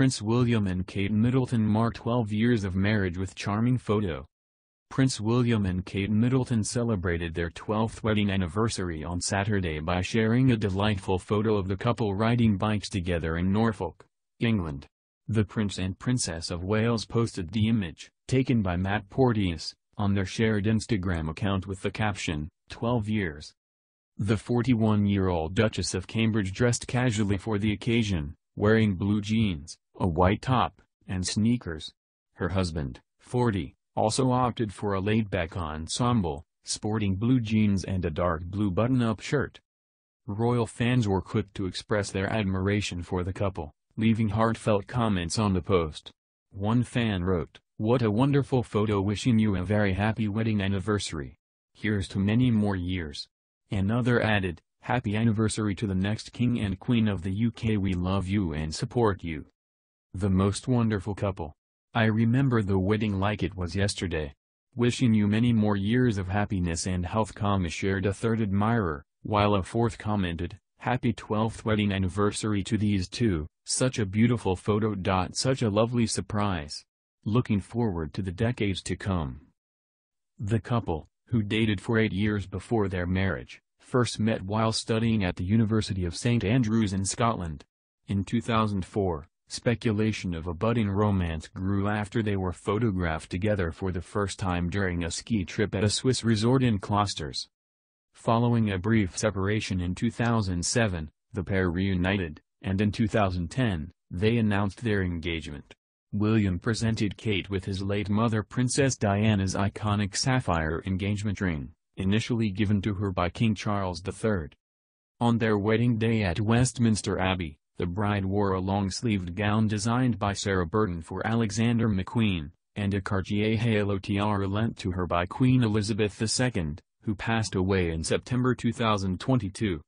Prince William and Kate Middleton mark 12 years of marriage with charming photo. Prince William and Kate Middleton celebrated their 12th wedding anniversary on Saturday by sharing a delightful photo of the couple riding bikes together in Norfolk, England. The Prince and Princess of Wales posted the image, taken by Matt Porteous, on their shared Instagram account with the caption, 12 years. The 41-year-old Duchess of Cambridge dressed casually for the occasion, wearing blue jeans, a white top, and sneakers. Her husband, 40, also opted for a laid-back ensemble, sporting blue jeans and a dark blue button-up shirt. Royal fans were quick to express their admiration for the couple, leaving heartfelt comments on the post. One fan wrote, What a wonderful photo wishing you a very happy wedding anniversary. Here's to many more years. Another added, Happy anniversary to the next King and Queen of the UK we love you and support you. The most wonderful couple. I remember the wedding like it was yesterday. Wishing you many more years of happiness and health comma shared a third admirer, while a fourth commented, Happy 12th wedding anniversary to these two, such a beautiful photo. Such a lovely surprise. Looking forward to the decades to come. The couple, who dated for eight years before their marriage, first met while studying at the University of St Andrews in Scotland. In 2004, Speculation of a budding romance grew after they were photographed together for the first time during a ski trip at a Swiss resort in Klosters. Following a brief separation in 2007, the pair reunited, and in 2010, they announced their engagement. William presented Kate with his late mother Princess Diana's iconic sapphire engagement ring, initially given to her by King Charles III. On their wedding day at Westminster Abbey, the bride wore a long-sleeved gown designed by Sarah Burton for Alexander McQueen, and a Cartier halo tiara lent to her by Queen Elizabeth II, who passed away in September 2022.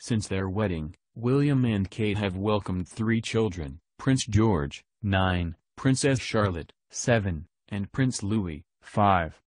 Since their wedding, William and Kate have welcomed three children, Prince George, 9, Princess Charlotte, 7, and Prince Louis, 5.